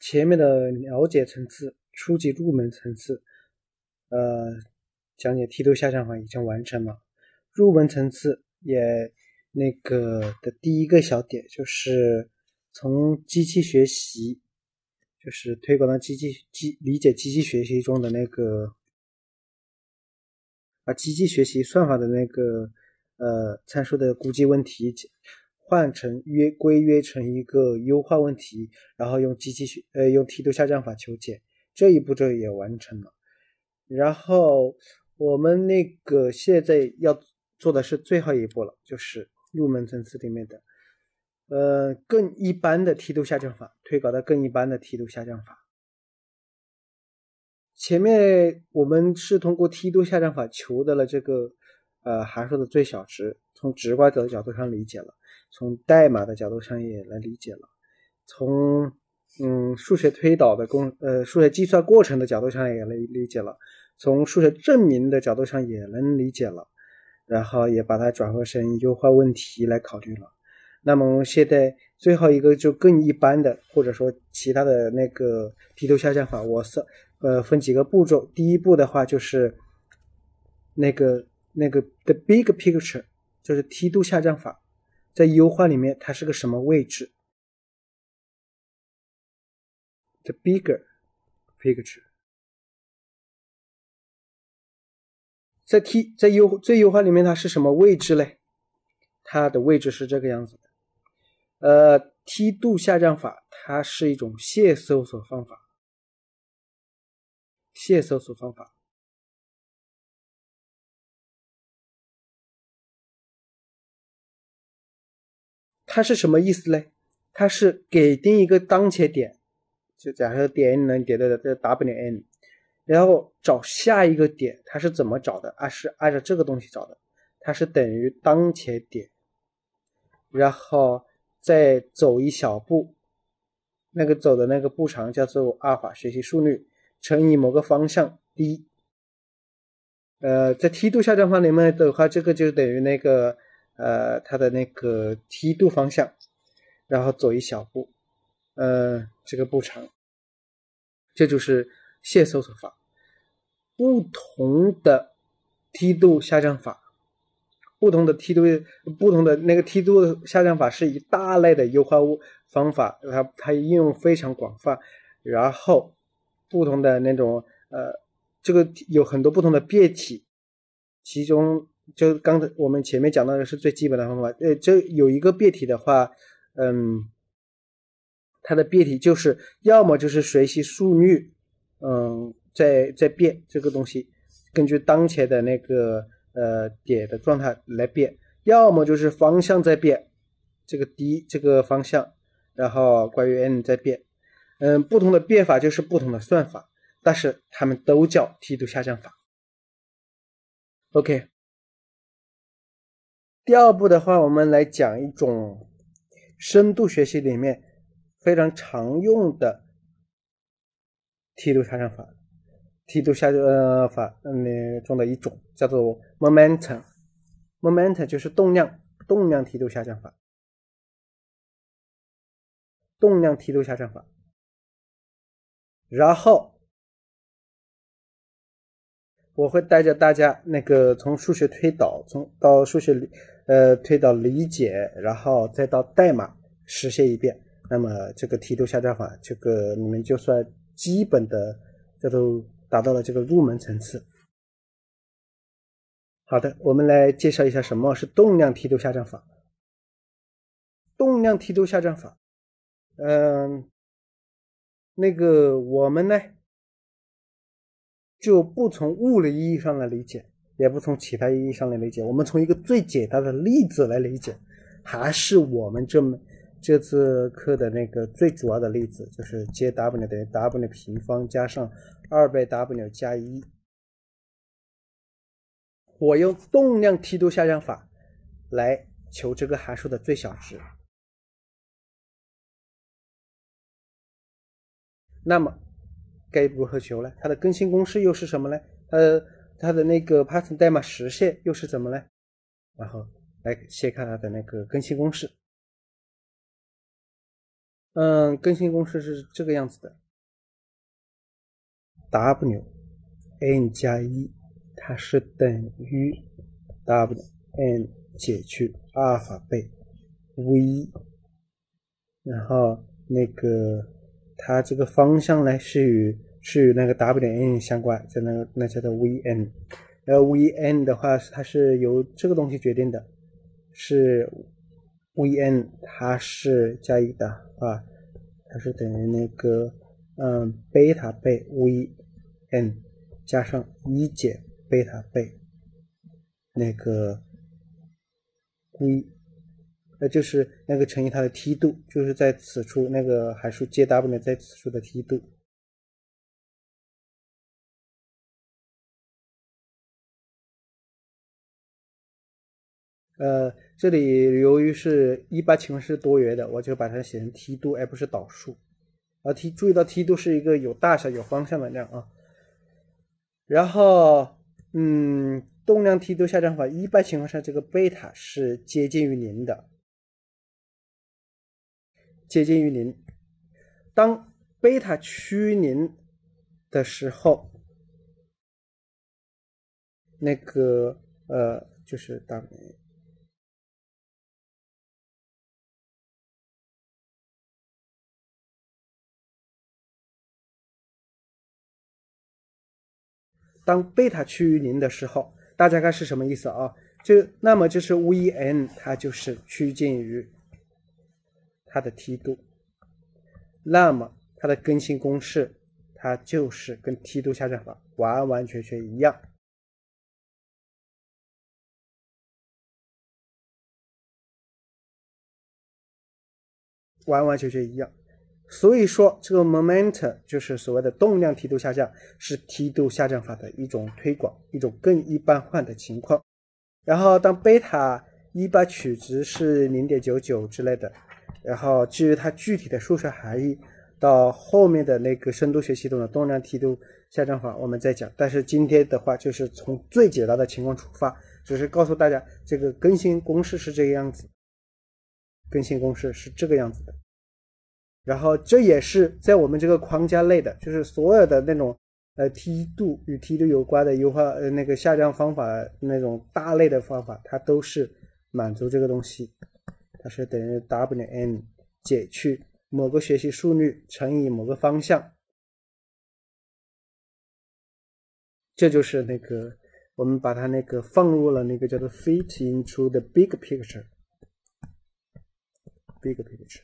前面的了解层次、初级入门层次，呃，讲解梯度下降法已经完成了。入门层次也那个的第一个小点就是从机器学习，就是推广到机器机理解机器学习中的那个，把机器学习算法的那个呃参数的估计问题。换成约规约成一个优化问题，然后用机器学呃用梯度下降法求解，这一步骤也完成了。然后我们那个现在要做的是最后一步了，就是入门层次里面的呃更一般的梯度下降法，推导到更一般的梯度下降法。前面我们是通过梯度下降法求得了这个呃函数的最小值，从直观的角度上理解了。从代码的角度上也来理解了，从嗯数学推导的工呃数学计算过程的角度上也来理解了，从数学证明的角度上也能理解了，然后也把它转化成优化问题来考虑了。那么现在最后一个就更一般的或者说其他的那个梯度下降法，我是呃分几个步骤。第一步的话就是那个那个 the big picture，就是梯度下降法。在优化里面，它是个什么位置？The bigger picture，在 T 在优最优化里面，它是什么位置嘞？它的位置是这个样子的。呃，梯度下降法它是一种线搜索方法，线搜索方法。它是什么意思呢？它是给定一个当前点，就假设点能点到的这 W n，然后找下一个点，它是怎么找的？啊，是按照这个东西找的，它是等于当前点，然后再走一小步，那个走的那个步长叫做阿尔法学习速率乘以某个方向 d，呃，在梯度下降法里面的话，这个就等于那个。呃，它的那个梯度方向，然后走一小步，呃，这个步长，这就是线搜索法。不同的梯度下降法，不同的梯度，不同的那个梯度下降法是一大类的优化物方法，它它应用非常广泛。然后，不同的那种呃，这个有很多不同的变体，其中。就刚才我们前面讲到的是最基本的方法，呃，这有一个变体的话，嗯，它的变体就是要么就是学习速率，嗯，在在变这个东西，根据当前的那个呃点的状态来变，要么就是方向在变，这个 d 这个方向，然后关于 n 在变，嗯，不同的变法就是不同的算法，但是它们都叫梯度下降法。OK。第二步的话，我们来讲一种深度学习里面非常常用的梯度下降法，梯度下降法嗯中的一种叫做 momentum，momentum 就是动量，动量梯度下降法，动量梯度下降法，然后。我会带着大家那个从数学推导，从到数学呃推导理解，然后再到代码实现一遍。那么这个梯度下降法，这个你们就算基本的这都达到了这个入门层次。好的，我们来介绍一下什么是动量梯度下降法。动量梯度下降法，嗯，那个我们呢？就不从物理意义上来理解，也不从其他意义上来理解，我们从一个最简单的例子来理解，还是我们这么这次课的那个最主要的例子，就是 J W 等于 W 平方加上二倍 W 加一。我用动量梯度下降法来求这个函数的最小值，那么。该如何求呢？它的更新公式又是什么呢？它的，它的那个 Python 代码实现又是怎么呢？然后来先看它的那个更新公式。嗯，更新公式是这个样子的：w n 加一，它是等于 w n 减去阿尔法贝 v，然后那个它这个方向呢是与是与那个 w n 相关，在那个那叫做 v n，然后 v n 的话它是由这个东西决定的，是。v n 它是加一的啊，它是等于那个嗯贝塔贝 v n 加上一减贝塔贝那个 v，那就是那个乘以它的梯度，就是在此处那个函数 Jw 在此处的梯度。呃，这里由于是一般情况是多元的，我就把它写成梯度，而不是导数。啊，梯注意到梯度是一个有大小、有方向的量啊。然后，嗯，动量梯度下降法，一般情况下这个贝塔是接近于零的，接近于零。当贝塔趋于零的时候，那个呃，就是当。当贝塔趋于零的时候，大家看是什么意思啊？就那么就是 v n 它就是趋近于它的梯度，那么它的更新公式它就是跟梯度下降法完完全全一样，完完全全一样。所以说，这个 momentum 就是所谓的动量梯度下降，是梯度下降法的一种推广，一种更一般化的情况。然后，当贝塔一般取值是零点九九之类的，然后至于它具体的数学含义，到后面的那个深度学习中的动量梯度下降法我们再讲。但是今天的话，就是从最简单的情况出发，只是告诉大家这个更新公式是这个样子，更新公式是这个样子的。然后这也是在我们这个框架内的，就是所有的那种呃梯度与梯度有关的优化呃那个下降方法那种大类的方法，它都是满足这个东西，它是等于 w n 减去某个学习速率乘以某个方向，这就是那个我们把它那个放入了那个叫做 fit into the big picture，big picture。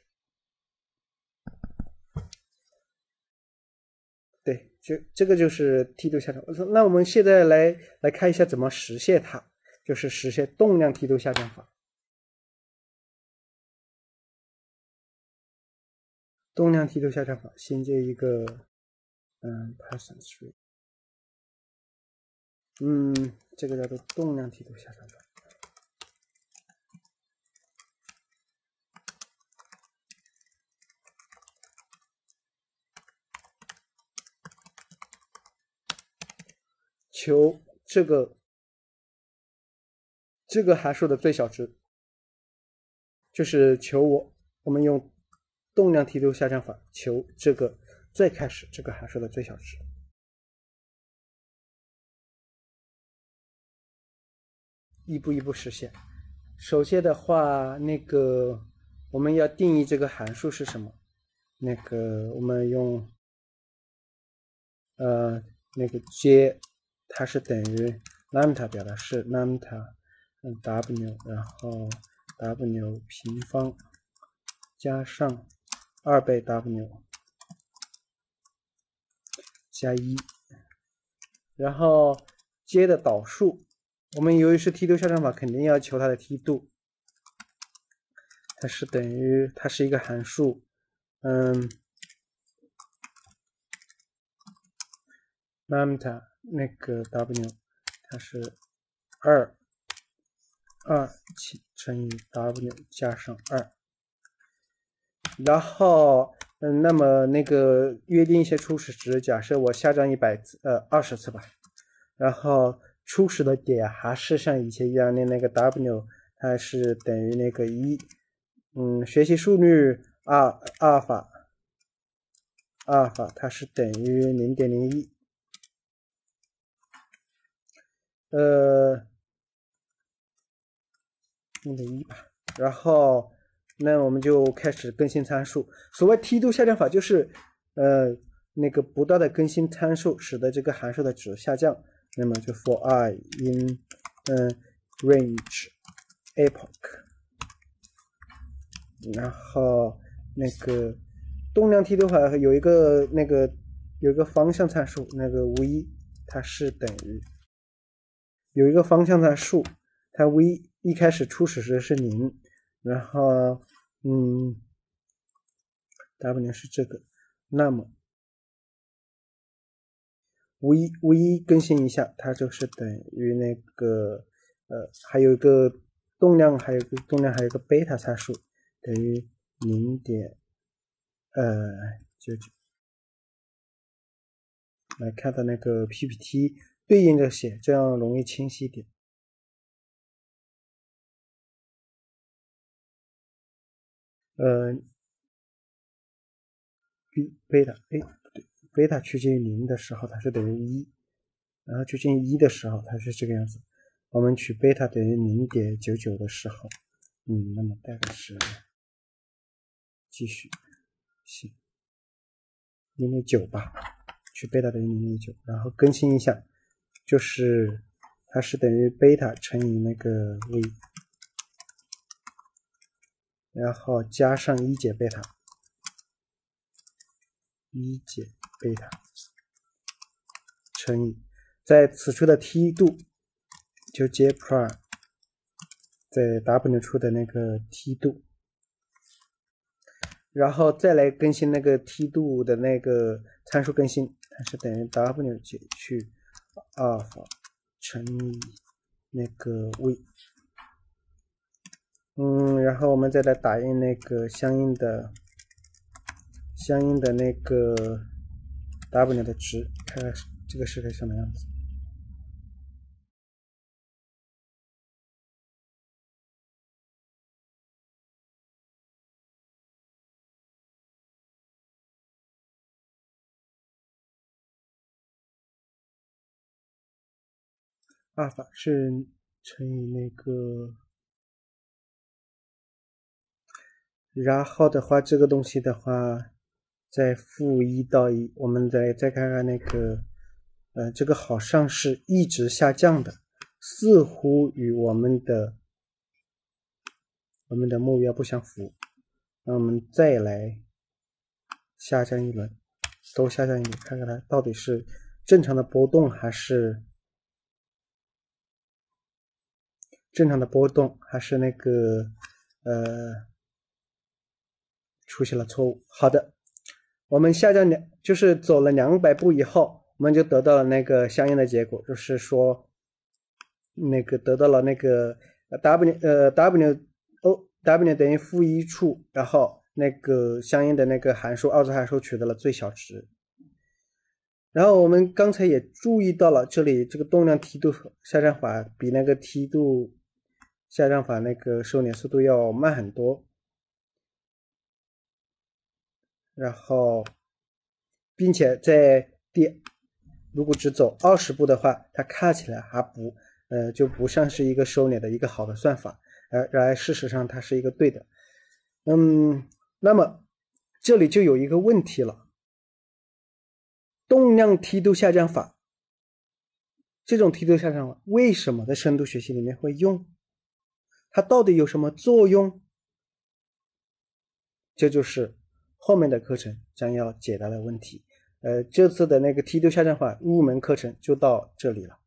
对，就这个就是梯度下降。我说，那我们现在来来看一下怎么实现它，就是实现动量梯度下降法。动量梯度下降法，先接一个嗯，Python three，嗯，这个叫做动量梯度下降法。求这个这个函数的最小值，就是求我我们用动量梯度下降法求这个最开始这个函数的最小值，一步一步实现。首先的话，那个我们要定义这个函数是什么？那个我们用呃那个 J，。它是等于 lambda 表达式 lambda w，然后 w 平方加上二倍 w 加一，然后接的导数，我们由于是梯度下降法，肯定要求它的梯度，它是等于它是一个函数，嗯，lambda。那个 w 它是二二乘以 w 加上二，然后嗯，那么那个约定一些初始值，假设我下降一百次，呃，二十次吧，然后初始的点还是像以前一样的那个 w，它是等于那个一，嗯，学习速率阿阿尔法，阿尔法它是等于零点零一，呃，零点一吧，然后那我们就开始更新参数。所谓梯度下降法就是，呃。那个不断的更新参数，使得这个函数的值下降。那么就 for i in 嗯 range epoch，然后那个动量梯度法有一个那个有一个方向参数，那个 v 它是等于有一个方向参数，它 v 一开始初始时是零，然后嗯 w 是这个，那么。v v 更新一下，它就是等于那个呃，还有一个动量，还有个动量，还有个贝塔参数等于零点呃九九。来看到那个 PPT 对应着写，这样容易清晰点。呃，b 贝塔 a 不对。贝塔趋近于零的时候，它是等于一，然后趋近于一的时候，它是这个样子。我们取贝塔等于零点九九的时候，嗯，那么大概是继续行零点九吧，取贝塔等于零点九，然后更新一下，就是它是等于贝塔乘以那个 v，然后加上一减贝塔，一减。贝塔乘以在此处的梯度就接 prime 在 w 处的那个梯度，然后再来更新那个梯度的那个参数更新，它是等于 w 减去阿尔法乘以那个 v，嗯，然后我们再来打印那个相应的相应的那个。W 的值，看看这个是个什么样子。阿尔法是乘以那个，然后的话，这个东西的话。在负一到一，我们再再看看那个，呃，这个好像是一直下降的，似乎与我们的我们的目标不相符。那我们再来下降一轮，都下降一轮，看看它到底是正常的波动还是正常的波动，还是那个呃出现了错误。好的。我们下降两，就是走了两百步以后，我们就得到了那个相应的结果，就是说，那个得到了那个 w 呃 w o w 等于负一处，然后那个相应的那个函数，二次函数取得了最小值。然后我们刚才也注意到了，这里这个动量梯度下降法比那个梯度下降法那个收敛速度要慢很多。然后，并且在第，如果只走二十步的话，它看起来还不，呃，就不像是一个收敛的一个好的算法，而而事实上它是一个对的。嗯，那么这里就有一个问题了，动量梯度下降法，这种梯度下降法为什么在深度学习里面会用？它到底有什么作用？这就是。后面的课程将要解答的问题，呃，这次的那个梯度下降法入门课程就到这里了。